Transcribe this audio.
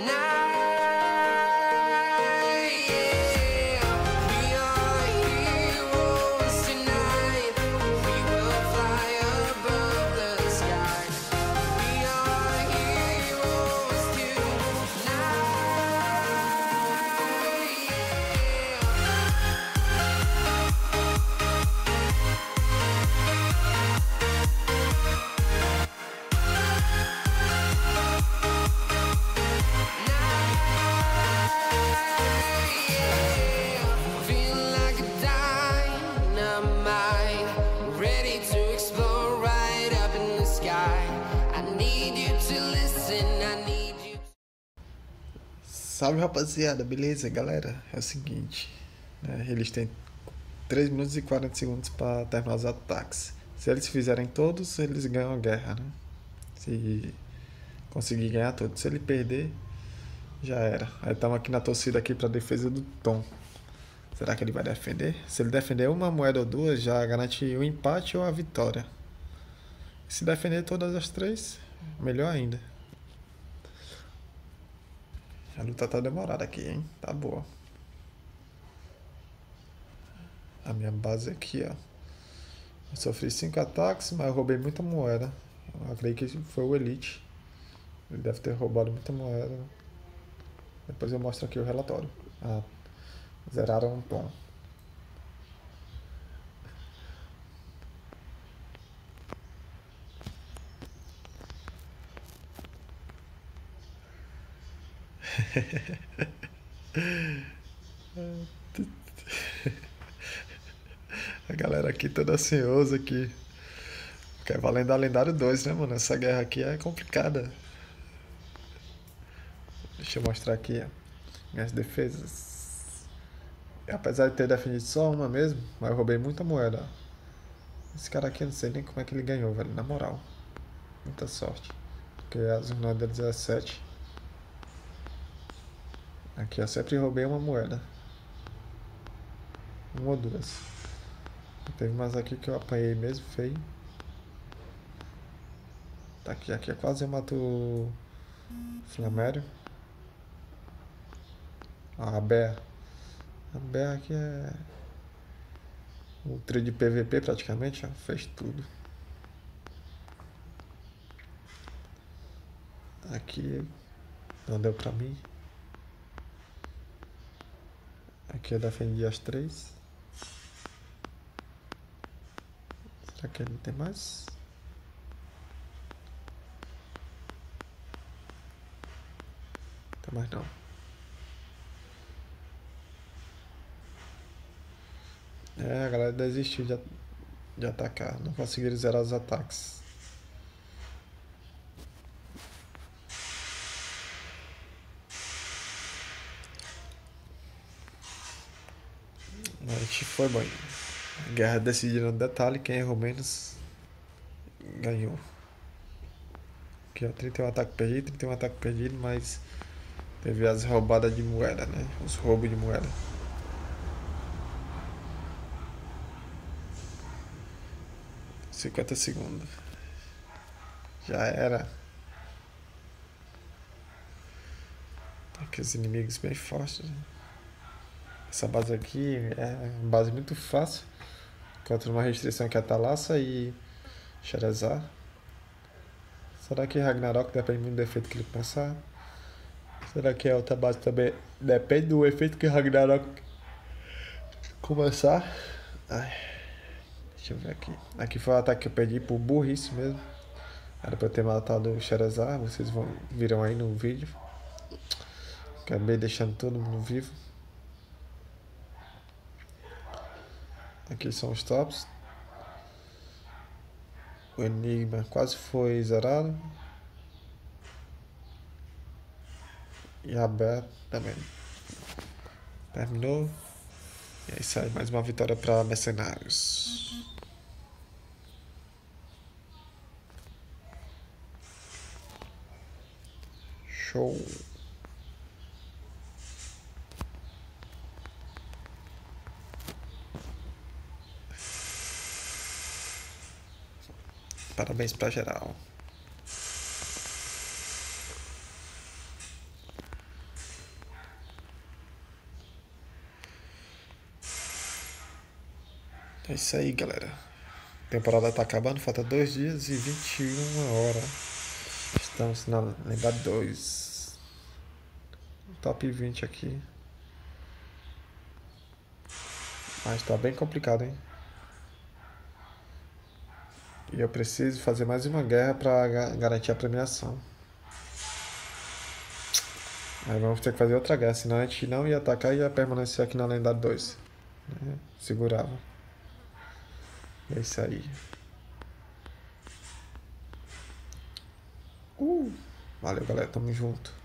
now. Salve rapaziada, beleza? Galera, é o seguinte, né, eles têm 3 minutos e 40 segundos para terminar os ataques. Se eles fizerem todos, eles ganham a guerra, né? Se conseguir ganhar todos. Se ele perder, já era. Aí estamos aqui na torcida aqui para defesa do Tom. Será que ele vai defender? Se ele defender uma moeda ou duas, já garante o empate ou a vitória. Se defender todas as três, melhor ainda. A luta tá demorada aqui, hein? Tá boa. A minha base aqui, ó. Eu sofri 5 ataques, mas eu roubei muita moeda. Eu acredito que foi o Elite. Ele deve ter roubado muita moeda. Depois eu mostro aqui o relatório. Ah, zeraram um tom. A galera aqui toda ansiosa aqui. Quer valendo a lendário 2, né, mano? Essa guerra aqui é complicada. Deixa eu mostrar aqui, ó. Minhas defesas. Apesar de ter definido só uma mesmo, mas eu roubei muita moeda. Esse cara aqui eu não sei nem como é que ele ganhou, velho. Na moral. Muita sorte. Porque a zona dele é 17. Aqui eu sempre roubei uma moeda. Uma ou duas. Teve mais aqui que eu apanhei mesmo, feio. Tá aqui, aqui é quase mato o Flamério. Ah, a Bea. A Bea aqui é o trio de PVP praticamente, ó, fez tudo. Aqui não deu pra mim. Aqui eu defendi as três. Será que ele tem mais? Tem mais não. É, a galera desistiu de, de atacar. Não conseguiram zerar os ataques. Foi, bom. A guerra decidiu no detalhe. Quem errou menos ganhou. Aqui, ó, 31 ataque perdido, 31 ataque perdido, mas teve as roubadas de moeda, né? Os roubos de moeda. Cinquenta segundos. Já era. Aqui os inimigos bem fortes. né? Essa base aqui é uma base muito fácil. Contra uma restrição que é Thalassa e Sherezar. Será que Ragnarok depende muito do efeito que ele passar? Será que a outra base também depende do efeito que Ragnarok começar? Ai, deixa eu ver aqui. Aqui foi o ataque que eu perdi por burrice mesmo. Era pra eu ter matado o Sherezar, vocês vão, viram aí no vídeo. Acabei deixando todo mundo vivo. Aqui são os tops. O Enigma quase foi zerado. E a também. Terminou. E é aí, mais uma vitória para Mercenários. Show. Parabéns pra geral. É isso aí, galera. A temporada tá acabando, falta dois dias e 21 horas. Estamos na lembra 2. Top 20 aqui. Mas tá bem complicado, hein? E eu preciso fazer mais uma guerra para garantir a premiação. Aí vamos ter que fazer outra guerra, senão a gente não ia atacar e ia permanecer aqui na lendária 2. Né? Segurava. É isso aí. Uh, valeu, galera. Tamo junto.